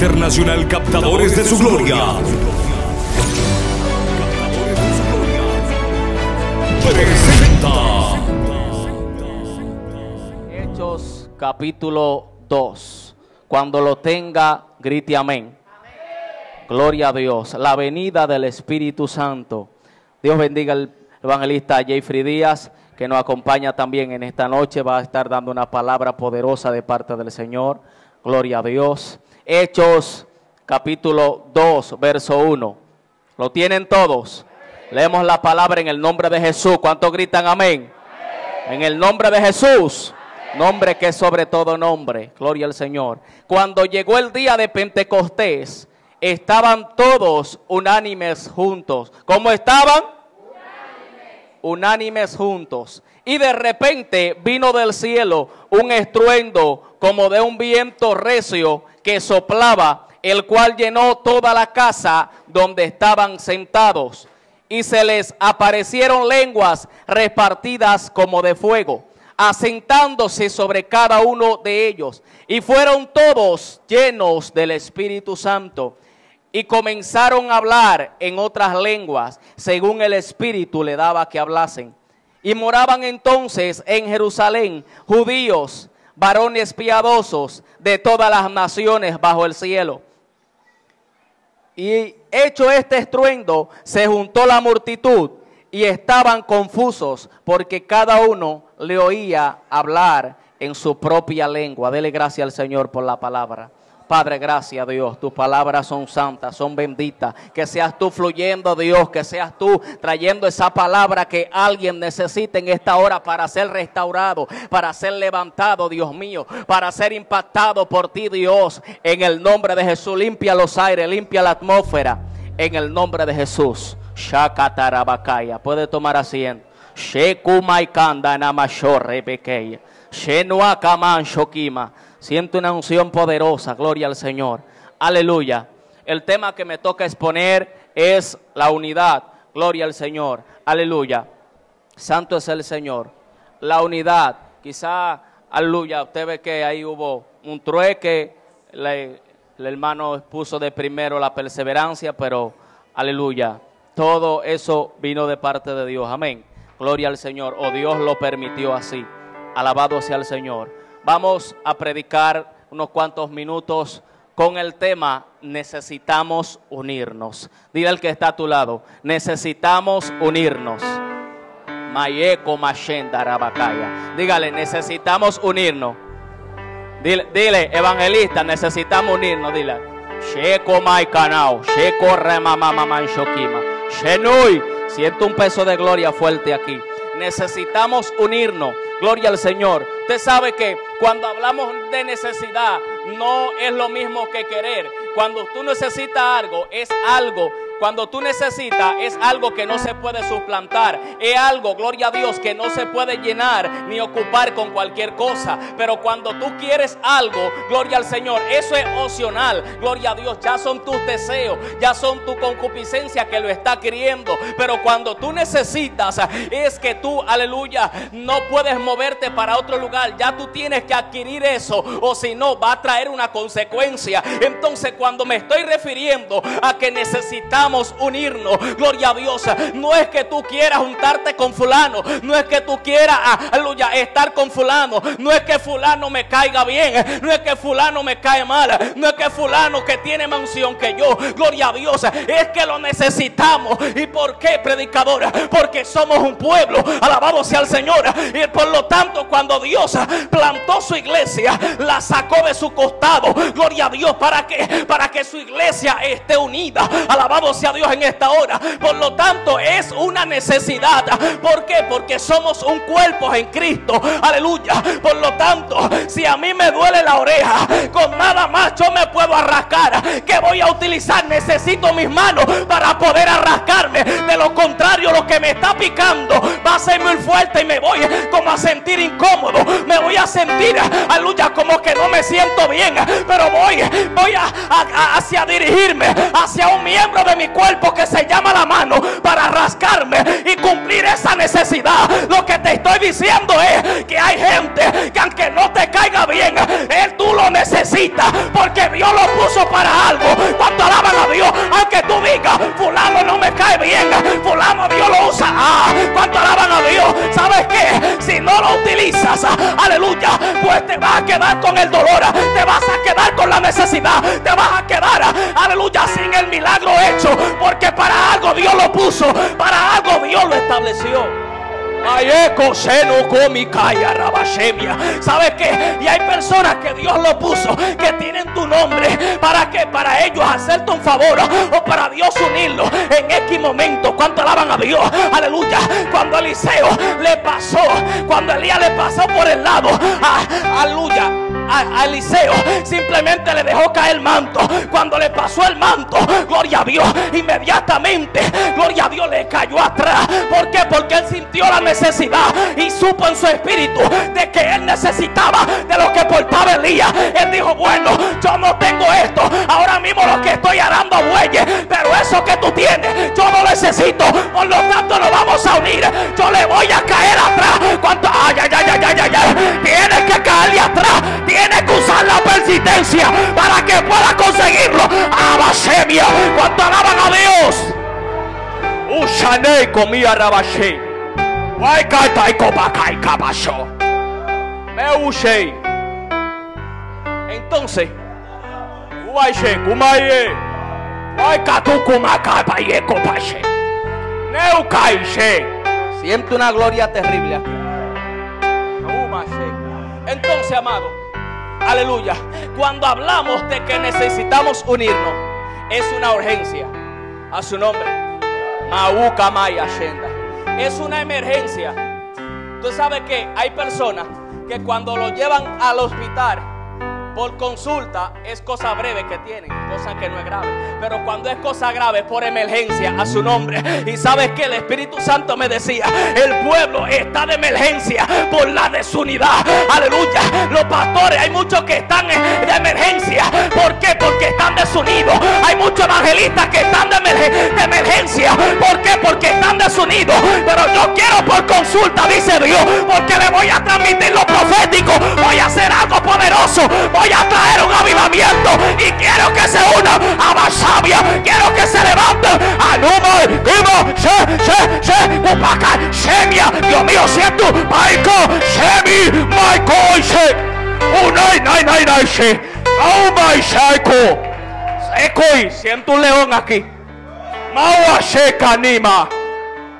Internacional Captadores de su Gloria. Presenta. Hechos capítulo 2. Cuando lo tenga, grite amén. Gloria a Dios. La venida del Espíritu Santo. Dios bendiga al evangelista Jeffrey Díaz, que nos acompaña también en esta noche. Va a estar dando una palabra poderosa de parte del Señor. Gloria a Dios. Hechos capítulo 2, verso 1. ¿Lo tienen todos? Leemos la palabra en el nombre de Jesús. ¿Cuántos gritan amén? En el nombre de Jesús. Nombre que es sobre todo nombre. Gloria al Señor. Cuando llegó el día de Pentecostés, estaban todos unánimes juntos. ¿Cómo estaban? Unánimes juntos. Y de repente vino del cielo un estruendo como de un viento recio que soplaba, el cual llenó toda la casa donde estaban sentados. Y se les aparecieron lenguas repartidas como de fuego asentándose sobre cada uno de ellos. Y fueron todos llenos del Espíritu Santo. Y comenzaron a hablar en otras lenguas, según el Espíritu le daba que hablasen. Y moraban entonces en Jerusalén judíos, varones piadosos de todas las naciones bajo el cielo. Y hecho este estruendo, se juntó la multitud y estaban confusos porque cada uno le oía hablar en su propia lengua. Dele gracias al Señor por la palabra. Padre, gracias Dios. Tus palabras son santas, son benditas. Que seas tú fluyendo, Dios. Que seas tú trayendo esa palabra que alguien necesita en esta hora para ser restaurado, para ser levantado, Dios mío. Para ser impactado por ti, Dios. En el nombre de Jesús, limpia los aires, limpia la atmósfera. En el nombre de Jesús. Shakatarabakaya. Puede tomar asiento. Shekumaikanda namashore bekeya. Shenuakaman shokima. Siento una unción poderosa, gloria al Señor. Aleluya. El tema que me toca exponer es la unidad. Gloria al Señor. Aleluya. Santo es el Señor. La unidad. Quizá, aleluya, usted ve que ahí hubo un trueque. El hermano puso de primero la perseverancia, pero aleluya. Todo eso vino de parte de Dios. Amén. Gloria al Señor. O Dios lo permitió así. Alabado sea el Señor. Vamos a predicar unos cuantos minutos con el tema necesitamos unirnos. Dile al que está a tu lado, necesitamos unirnos. Mayeko Mashenda. Dígale, necesitamos unirnos. Dile, evangelista, necesitamos unirnos. Dile, Sheko Maikanao, Sheko Remamamaman Shokima, Shenui. Siento un peso de gloria fuerte aquí. Necesitamos unirnos. Gloria al Señor. Usted sabe que cuando hablamos de necesidad, no es lo mismo que querer. Cuando tú necesitas algo, es algo cuando tú necesitas es algo que no se puede suplantar, es algo, gloria a Dios, que no se puede llenar ni ocupar con cualquier cosa. Pero cuando tú quieres algo, gloria al Señor, eso es opcional, gloria a Dios, ya son tus deseos, ya son tu concupiscencia que lo está queriendo. Pero cuando tú necesitas, es que tú, aleluya, no puedes moverte para otro lugar, ya tú tienes que adquirir eso, o si no, va a traer una consecuencia. Entonces, cuando me estoy refiriendo a que necesitamos unirnos, gloria a Dios, no es que tú quieras juntarte con fulano, no es que tú quieras, aleluya, estar con fulano, no es que fulano me caiga bien, no es que fulano me cae mal, no es que fulano que tiene mansión que yo, gloria a Dios, es que lo necesitamos. ¿Y por qué, predicadora? Porque somos un pueblo, alabado sea el Señor, y por lo tanto, cuando Dios plantó su iglesia, la sacó de su costado, gloria a Dios, para que, para que su iglesia esté unida, alabado Dios en esta hora. Por lo tanto, es una necesidad. ¿Por qué? Porque somos un cuerpo en Cristo. Aleluya. Por lo tanto, si a mí me duele la oreja, con nada más yo me puedo arrascar. ¿Qué voy a utilizar? Necesito mis manos para poder arrascarme. De lo contrario, lo que me está picando va a ser muy fuerte y me voy como a sentir incómodo. Me voy a sentir, aleluya, como que no me siento bien. Pero voy, voy a- hacia dirigirme hacia un miembro de mi cuerpo que se llama la mano para rascarme y cumplir esa necesidad. Lo que te estoy diciendo es que hay gente que aunque no te caiga bien, él tú lo necesitas necesita, porque Dios lo puso para algo. Cuando alaban a Dios, aunque tú digas, fulano no me cae bien, fulano Dios lo usa. Ah, cuando alaban a Dios, ¿sabes qué? Si no lo utilizas, aleluya, pues te vas a quedar con el dolor, te vas a quedar con la necesidad, te vas a quedar, aleluya, sin el milagro hecho, porque para algo Dios lo puso, para algo Dios lo estableció. Rabashemia. ¿Sabes qué? Y hay personas que Dios lo puso que tienen tu nombre para que para ellos hacerte un favor o para Dios unirlo en X momento. Cuando alaban a Dios, aleluya. Cuando Eliseo le pasó, cuando Elías le pasó por el lado, aleluya a, Eliseo simplemente le dejó caer el manto. Cuando le pasó el manto, gloria a Dios, inmediatamente, gloria a Dios, le cayó atrás. ¿Por qué? Porque él sintió la necesidad y supo en su espíritu de que él necesitaba de lo que portaba Elías. Él dijo, bueno, yo no tengo esto. Ahora mismo lo que estoy arando bueyes, pero eso que tú tienes, yo no necesito. Por lo tanto, nos vamos a unir. Yo le voy a caer atrás. ¿Cuánto? Ay, ay, ay, ay, ay, ay. Tienes que caerle Ushane comía rabashe. Waikatai kobakai kabasho. Me ushe. Entonces, Uaishe kumaye. Waikatu kumakai paye kopashe. Neukaishe. Siente una gloria terrible aquí. Entonces, amado, Aleluya. Cuando hablamos de que necesitamos unirnos, es una urgencia. A su nombre. Es una emergencia. Tú sabes que hay personas que cuando lo llevan al hospital por consulta es cosa breve que tienen, cosa que no es grave. Pero cuando es cosa grave por emergencia a su nombre. Y sabes que el Espíritu Santo me decía, el pueblo está de emergencia por la desunidad. Aleluya. Los pastores, hay muchos que están de emergencia. ¿Por qué? Porque están desunidos. Hay muchos evangelistas que están de, emergencia. ¿Por qué? Porque están desunidos. Pero yo quiero por consulta, dice Dios, porque le voy a transmitir lo profético. Voy a hacer algo poderoso. Voy a traer un avivamiento y quiero que se una a Basabia. Quiero que se levante a Numa, Numa, She, She, She, Upaka, Shemia. Dios mío, siento, Michael, Shemi, Michael, She. Unai, nai, nai, nai, She. Oh my Shaiko. Seco siento un león aquí. Maua Sheka Nima.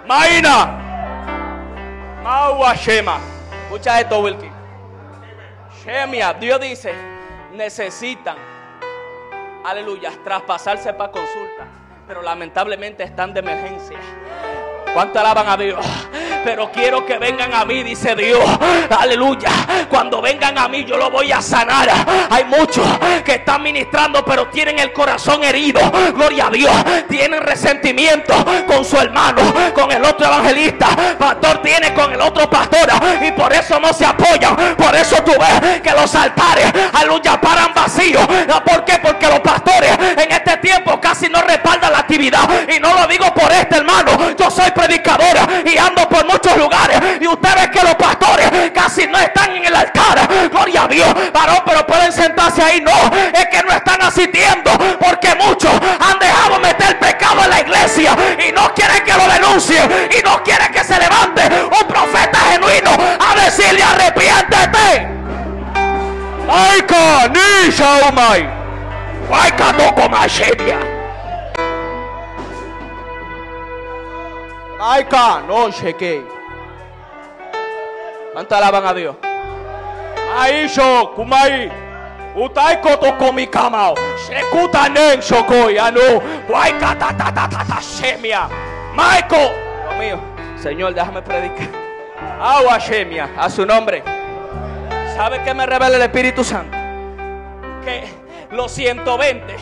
Maina. Maua Shema. Escucha esto, Wilkie. Shemia, Dios dice, necesitan, aleluya, traspasarse para consulta, pero lamentablemente están de emergencia. ¿Cuánto alaban a Dios? Pero quiero que vengan a mí, dice Dios. Aleluya. Cuando vengan a mí, yo lo voy a sanar. Hay muchos que están ministrando, pero tienen el corazón herido. Gloria a Dios. Tienen resentimiento con su hermano, con el otro evangelista. Pastor tiene con el otro pastor. Y por eso no se apoyan. Por eso tú ves que los altares, aleluya, paran vacíos. ¿Por qué? Porque los pastores en este tiempo casi no respaldan la actividad. Y no lo digo por este hermano. Yo soy y ando por muchos lugares. Y ustedes que los pastores casi no están en el altar. Gloria a Dios, varón, pero pueden sentarse ahí. No, es que no están asistiendo porque muchos han dejado meter pecado en la iglesia y no quieren que lo denuncien y no quieren que se levante un profeta genuino a decirle arrepiéntete. Ay, canisha, umay. Ay, canoko Aika, no cheque. ¿Cuánto alaban a Dios? Aisho, kumai. Utaiko toko mi kamao. Shekuta nen shokoi. Anu. Waika ta ta ta ta ta shemia. Maiko. Dios mío. Señor, déjame predicar. Agua shemia. A su nombre. ¿Sabe qué me revela el Espíritu Santo? Que los 120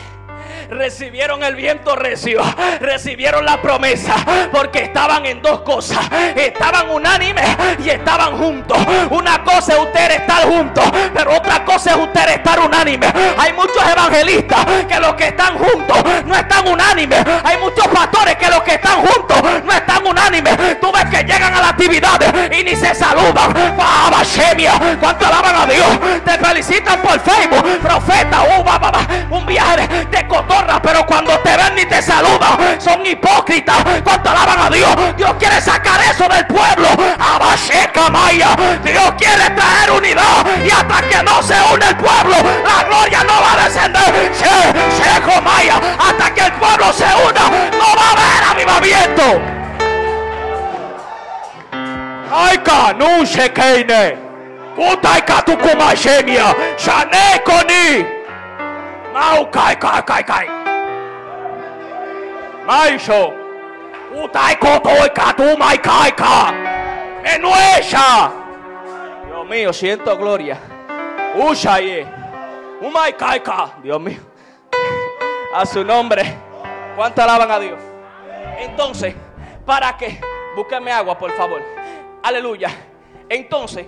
recibieron el viento recio, recibieron la promesa, porque estaban en dos cosas, estaban unánimes y estaban juntos. Una cosa es usted estar juntos, pero otra cosa es usted estar unánime. Hay muchos evangelistas que los que están juntos no están unánimes. Hay muchos pastores que los que están juntos no están unánimes. Tú ves que llegan a la actividad y ni se saludan. ¡Cuánto alaban a Dios! Te felicitan por Facebook, profeta hipócritas. Cuánto alaban a Dios. Dios quiere sacar eso del pueblo. Abasheca Maya. Dios quiere traer unidad. Y hasta que no se une el pueblo, la gloria no va a descender. Shejo Maya. Hasta que el pueblo se una, no va a haber avivamiento. Aika nu shekeine. Utai katukuma shemia. Shane koni. Mau kai kai kai kai. Maisho. Utai kotoi katu mai kai ka. Menuesha. Dios mío, siento gloria. Ushaye. Umai kai ka. Dios mío. A su nombre. ¿Cuánto alaban a Dios? Entonces, ¿para qué? Búsqueme agua, por favor. Aleluya. Entonces,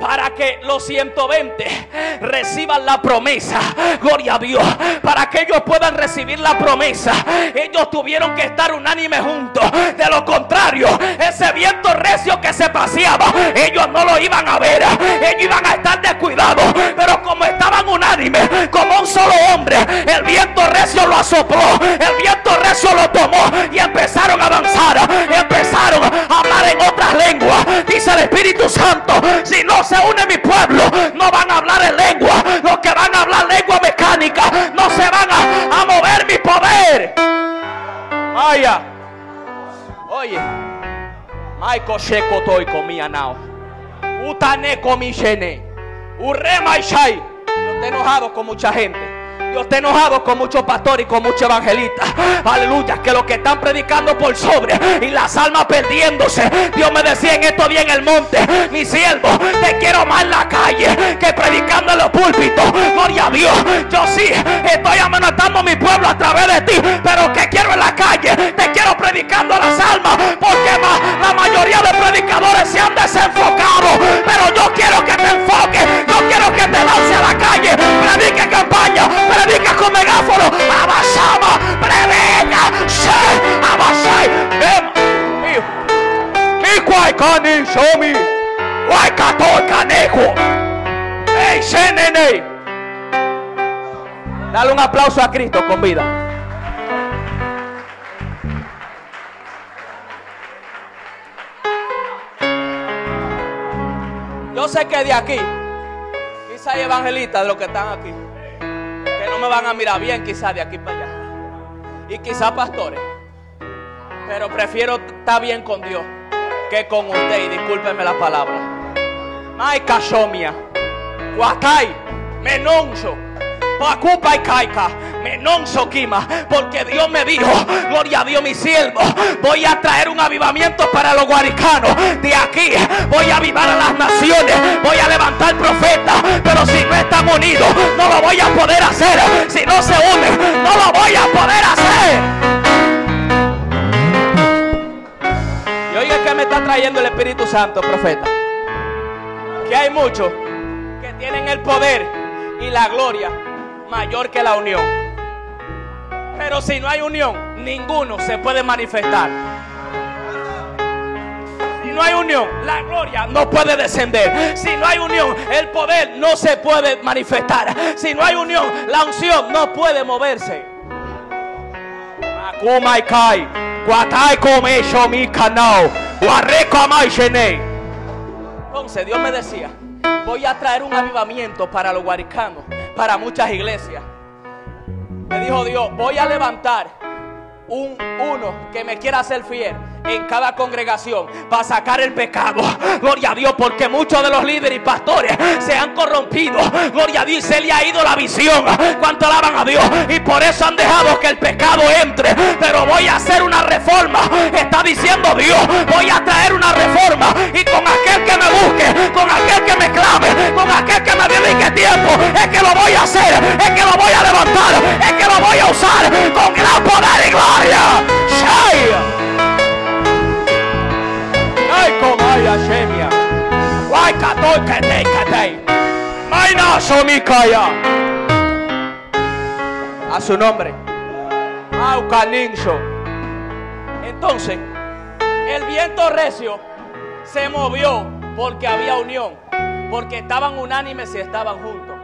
para que los 120 reciban la promesa. Gloria a Dios. Para que ellos puedan recibir la promesa. Ellos tuvieron que estar unánimes juntos. De lo contrario, ese viento recio que se paseaba, ellos no lo iban a ver. Ellos iban a estar descuidados. Pero como estaban unánimes, como un solo hombre, el viento recio lo asopló. El viento recio lo tomó y empezaron a avanzar. Empezaron a hablar en otras lenguas. Dice el Espíritu Santo, si no se une mi pueblo, no van a hablar en lengua. Los que van a hablar lengua mecánica, no se van a, mover mi poder. Vaya. Oye. Maiko sheko toy comía now. Utane komi shene. Urrema ishai. Yo estoy enojado con mucha gente. Yo estoy enojado con muchos pastores y con muchos evangelistas. Aleluya. Que los que están predicando por sobre y las almas perdiéndose. Dios me decía en estos días en el monte. Mi siervo, te quiero más en la calle que predicando en los púlpitos. Gloria a Dios. Yo sí estoy amenazando a mi pueblo a través de ti. Pero que quiero en la calle. Te quiero predicando a las almas. Porque ma- la mayoría de predicadores se han desenfocado. Pero yo quiero que te enfoques. Yo quiero que te lance a la calle. Predica en campaña. Predica con megáfono. Abasama. Predica. She. Abasai. Em. Mi kwai kani shomi. Kwai kato canejo. Ey, shenene. Dale un aplauso a Cristo con vida. Yo sé que de aquí, quizá hay evangelistas de los que están aquí, me van a mirar bien quizá de aquí para allá. Y quizá pastores. Pero prefiero estar bien con Dios que con usted. Y discúlpeme la palabra. Mai kashomia. Wakai. Menonso. Pacupa y caica. Menonso kima. Porque Dios me dijo, gloria a Dios mi siervo. Voy a traer un avivamiento para los guaricanos. De aquí voy a avivar a las naciones. Voy a levantar profetas. Pero si no están unidos, no lo voy a poder hacer. Si no se unen, no lo voy a poder hacer. Y oiga que me está trayendo el Espíritu Santo, profeta. Que hay muchos que tienen el poder y la gloria mayor que la unión. Pero si no hay unión, ninguno se puede manifestar. Si no hay unión, la gloria no puede descender. Si no hay unión, el poder no se puede manifestar. Si no hay unión, la unción no puede moverse. Entonces Dios me decía, voy a traer un avivamiento para los guaricanos, para muchas iglesias. Me dijo Dios, voy a levantar un uno que me quiera ser fiel en cada congregación para sacar el pecado. Gloria a Dios, porque muchos de los líderes y pastores se han corrompido. Gloria a Dios, se le ha ido la visión. Cuánto alaban a Dios. Y por eso han dejado que el pecado entre. Pero voy a hacer una reforma. Está diciendo Dios, voy a traer una reforma. Y con aquel que me busque, con aquel que me clame, con aquel que me dedique tiempo, es que lo voy a hacer, es que lo voy a levantar, es que lo voy a usar con gran poder y gloria. Shai. Shemia. A su nombre. Entonces, el viento recio se movió porque había unión. Porque estaban unánimes y estaban juntos.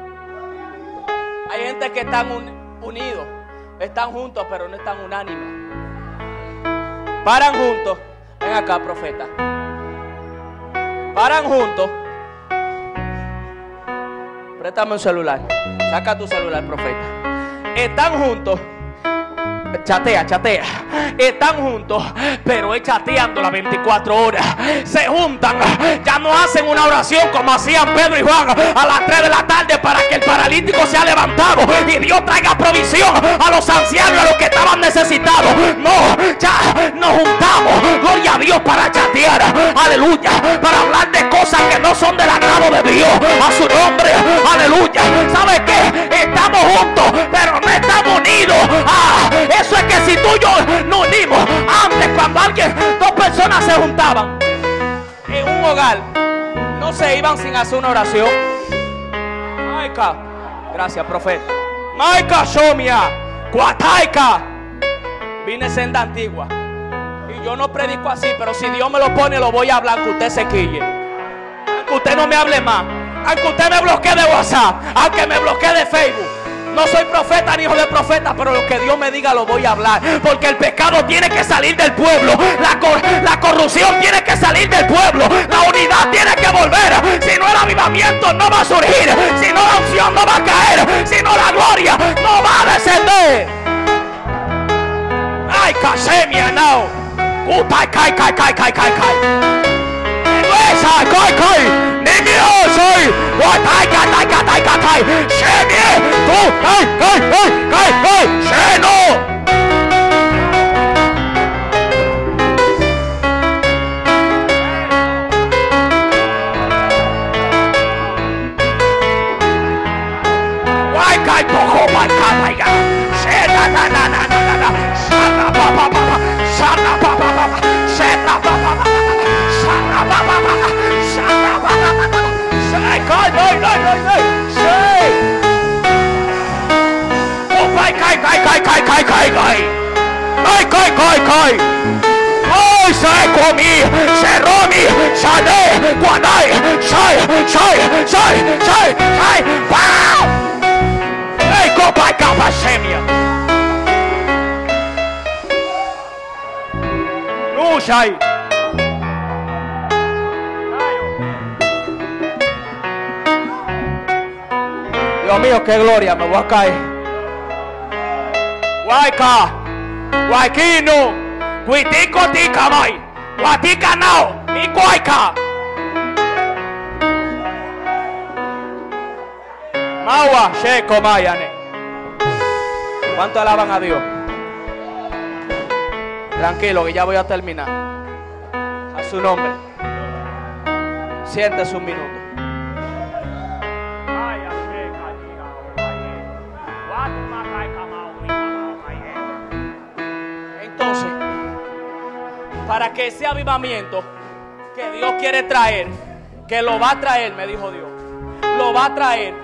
Hay gente que están un- unidos, están juntos, pero no están unánimes. Paran juntos. Ven acá, profeta. Paran juntos. Préstame un celular. Saca tu celular, profeta. Están juntos. Chatea, chatea. Están juntos, pero es chateando las 24 horas. Se juntan. Ya no hacen una oración como hacían Pedro y Juan a las 3 de la tarde para que el paralítico sea levantado y Dios traiga provisión a los ancianos a los que estaban necesitados. No, ya nos juntamos. Gloria a Dios para chatear. Aleluya. Para hablar de cosas que no son del agrado de Dios. A su nombre. Aleluya. ¿Sabe qué? Estamos juntos, si tú y yo nos unimos antes cuando alguien, dos personas se juntaban en un hogar, no se iban sin hacer una oración. Maika, gracias profeta. Maika Shomia, Cuataika. Vine senda antigua. Y yo no predico así, pero si Dios me lo pone, lo voy a hablar que usted se quille. Aunque usted no me hable más. Aunque usted me bloquee de WhatsApp. Aunque me bloquee de Facebook. No soy profeta ni hijo de profeta, pero lo que Dios me diga lo voy a hablar. Porque el pecado tiene que salir del pueblo. La, cor- la corrupción tiene que salir del pueblo. La unidad tiene que volver. Si no el avivamiento no va a surgir. Si no la unción no va a caer. Si no la gloria no va a descender. Ay, casemia now. Utai, kai, kai, kai, kai, kai, kai. 我操我太敢太敢太敢太谢帝走开开开开开谢 ¡Ay, ay, ay! ¡Ay, ay, ay, ay! ¡Ay, sai comi! ¡Cerromi! ¡Sale! ¡Guanay! ¡Sai! ¡Sai! ¡Sai! ¡Sai! ¡Sai! ¡Pau! ¡Ay, copa capasemia! ¡No, sai! Dios mío, qué gloria, me voy a caer. Guayca, Guayquino, Guitico tica mai, Guatica nao, y Guayca. Maua, Sheco Mayane. ¿Cuánto alaban a Dios? Tranquilo, que ya voy a terminar. A su nombre. Siéntese un minuto. Para que ese avivamiento que Dios quiere traer, que lo va a traer, me dijo Dios, lo va a traer.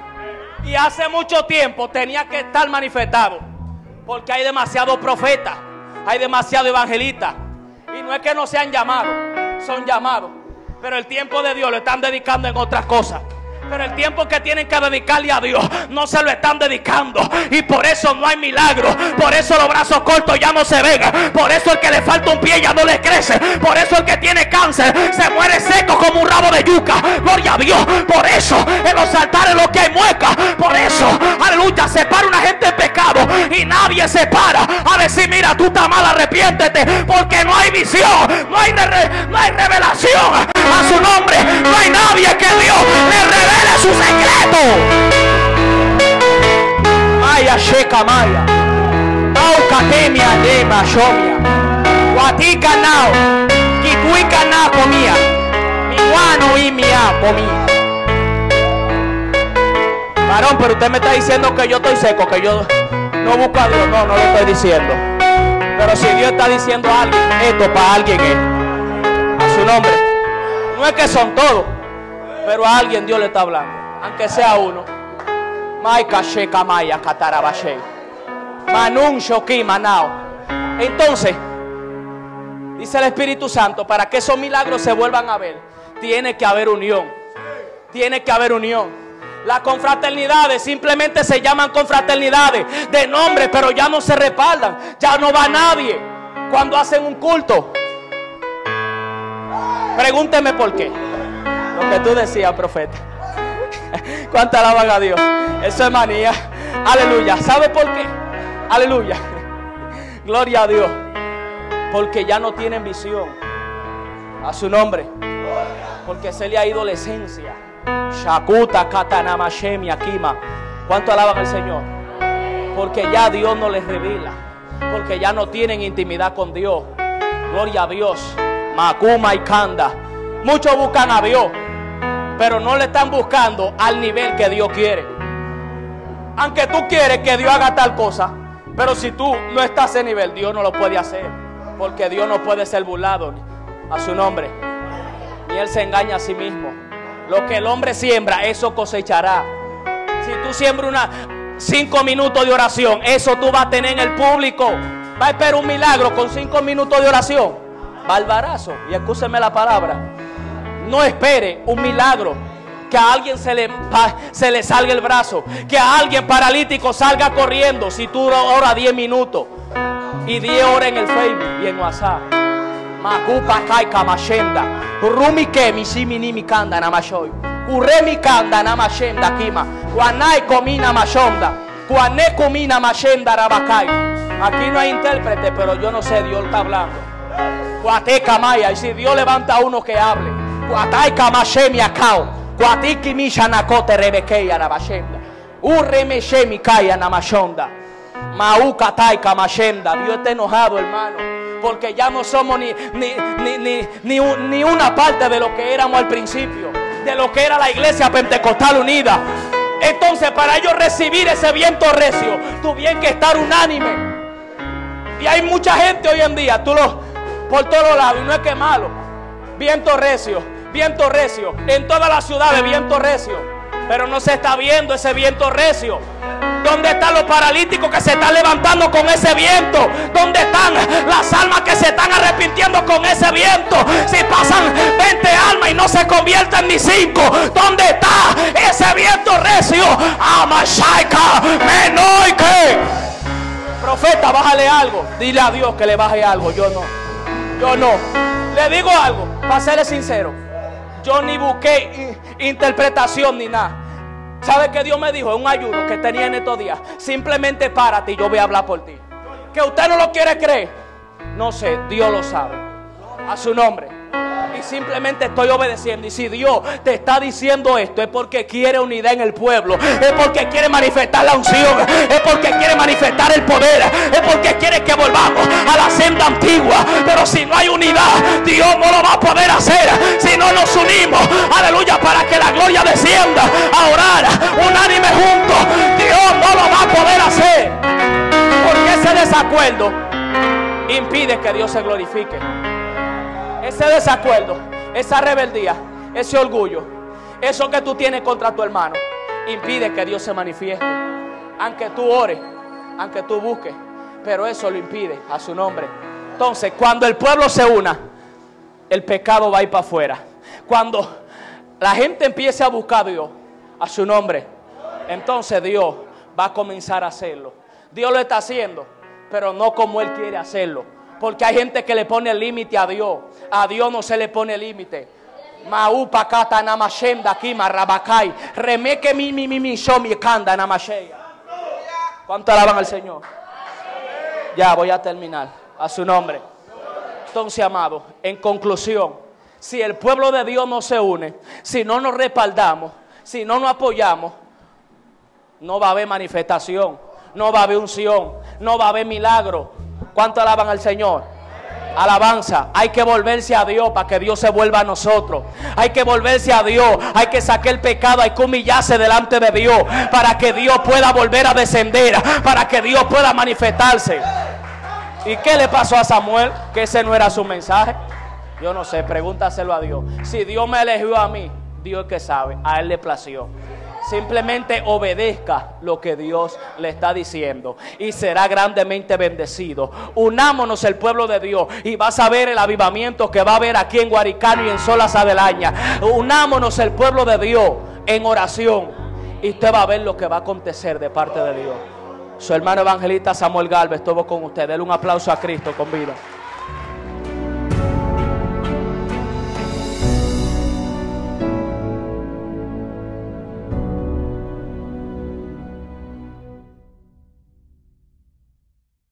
Y hace mucho tiempo tenía que estar manifestado, porque hay demasiados profetas, hay demasiados evangelistas. Y no es que no sean llamados, son llamados. Pero el tiempo de Dios lo están dedicando en otras cosas. Pero el tiempo que tienen que dedicarle a Dios no se lo están dedicando. Y por eso no hay milagro. Por eso los brazos cortos ya no se ven. Por eso el que le falta un pie ya no le crece. Por eso el que tiene cáncer se muere seco como un rabo de yuca. Gloria a Dios. Por eso en los altares lo que hay mueca. Por eso, aleluya, se para una gente en pecado. Y nadie se para a decir, mira, tú estás mal, arrepiéntete. Porque no hay visión, no hay, no hay revelación a su nombre. No hay nadie que Dios le revele su secreto. Maya Sheka Maya. Aucatemia de Mashomia. Guatica nao. Kituika na comía. Mi guano y mi comía. Varón, pero usted me está diciendo que yo estoy seco, que yo no busco a Dios. No, no lo estoy diciendo. Pero si Dios está diciendo a alguien, esto para alguien es. A su nombre. No es que son todos, pero a alguien Dios le está hablando. Aunque sea uno. Entonces, dice el Espíritu Santo, para que esos milagros se vuelvan a ver, tiene que haber unión. Tiene que haber unión. Las confraternidades simplemente se llaman confraternidades de nombre, pero ya no se respaldan. Ya no va nadie. Cuando hacen un culto, pregúnteme por qué. Lo que tú decías, profeta. ¿Cuánto alaban a Dios? Eso es manía. Aleluya. ¿Sabe por qué? Aleluya. Gloria a Dios. Porque ya no tienen visión. A su nombre. Porque se le ha ido la esencia. Shakuta Katanamashem Akima. ¿Cuánto alaban al Señor? Porque ya Dios no les revela. Porque ya no tienen intimidad con Dios. Gloria a Dios. Makuma y Kanda. Muchos buscan a Dios. Pero no le están buscando al nivel que Dios quiere. Aunque tú quieres que Dios haga tal cosa. Pero si tú no estás a ese nivel, Dios no lo puede hacer. Porque Dios no puede ser burlado a su nombre. Y Él se engaña a sí mismo. Lo que el hombre siembra, eso cosechará. Si tú siembras una cinco minutos de oración, eso tú vas a tener en el público. Va a esperar un milagro con cinco minutos de oración. Barbarazo. Y escúcheme la palabra. No espere un milagro. Que a alguien se le, se le salga el brazo. Que a alguien paralítico salga corriendo. Si tú oras 10 minutos. Y 10 horas en el Facebook y en WhatsApp. Makupa kai kamashenda. Rumi ke misimi ni mikanda namashoy. Uremi kanda namashenda kima. Guanai komina mashonda. Guané komina mashenda rabakai. Aquí no hay intérprete, pero yo no sé, Dios está hablando. Guateca maya. Y si Dios levanta a uno que hable. Akao. Guatiki misha nakote rebekeya kaya. Mauka. Dios está enojado, hermano porque ya no somos ni, una parte de lo que éramos al principio, de lo que era la iglesia pentecostal unida. Entonces, para ellos recibir ese viento recio, tuvieron que estar unánime. Y hay mucha gente hoy en día, tú lo, por todos lados, y no es que malo. Viento recio, viento recio, en todas las ciudades, viento recio. Pero no se está viendo ese viento recio. ¿Dónde están los paralíticos que se están levantando con ese viento? ¿Dónde están las almas que se están arrepintiendo con ese viento? Si pasan 20 almas y no se convierten ni 5, ¿dónde está ese viento recio? Amashaika, Menoike. Profeta, bájale algo. Dile a Dios que le baje algo. Yo no. Yo no. Le digo algo, para serle sincero. Yo ni busqué interpretación ni nada. ¿Sabe qué Dios me dijo? Un ayuno que tenía en estos días. Simplemente párate y yo voy a hablar por ti. Que usted no lo quiere creer. No sé, Dios lo sabe. A su nombre. Y simplemente estoy obedeciendo. Y si Dios te está diciendo esto, es porque quiere unidad en el pueblo. Es porque quiere manifestar la unción. Es porque quiere manifestar el poder. Es porque quiere que volvamos a la senda antigua. Pero si no hay unidad, Dios no lo va a poder hacer. Si no nos unimos, aleluya, para que la gloria descienda a orar unánime juntos. Dios no lo va a poder hacer. Porque ese desacuerdo impide que Dios se glorifique ese desacuerdo, esa rebeldía, ese orgullo, eso que tú tienes contra tu hermano, impide que Dios se manifieste. Aunque tú ores, aunque tú busques, pero eso lo impide a su nombre. Entonces, cuando el pueblo se una, el pecado va a ir para afuera. Cuando la gente empiece a buscar a Dios, a su nombre, entonces Dios va a comenzar a hacerlo. Dios lo está haciendo, pero no como Él quiere hacerlo. Porque hay gente que le pone límite a Dios. A Dios no se le pone límite. Maupa kata rabakai. Remeke mi mi mi mi shomi kanda namasheya. ¿Cuánto alaban al Señor? Ya voy a terminar. A su nombre. Entonces, amado, en conclusión, si el pueblo de Dios no se une, si no nos respaldamos, si no nos apoyamos, no va a haber manifestación, no va a haber unción, no va a haber milagro, ¿Cuánto alaban al Señor? Alabanza, hay que volverse a Dios para que Dios se vuelva a nosotros. Hay que volverse a Dios, hay que sacar el pecado, hay que humillarse delante de Dios para que Dios pueda volver a descender, para que Dios pueda manifestarse. ¿Y qué le pasó a Samuel? Que ese no era su mensaje. Yo no sé, pregúntaselo a Dios. Si Dios me eligió a mí, Dios que sabe, a él le plació. Simplemente obedezca lo que Dios le está diciendo y será grandemente bendecido. Unámonos el pueblo de Dios y vas a ver el avivamiento que va a haber aquí en Guaricano y en Solas Adelaña. Unámonos el pueblo de Dios en oración y usted va a ver lo que va a acontecer de parte de Dios. Su hermano evangelista Samuel Galvez estuvo con usted. Denle un aplauso a Cristo con vida.